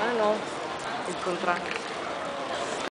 Ah no, il contratto.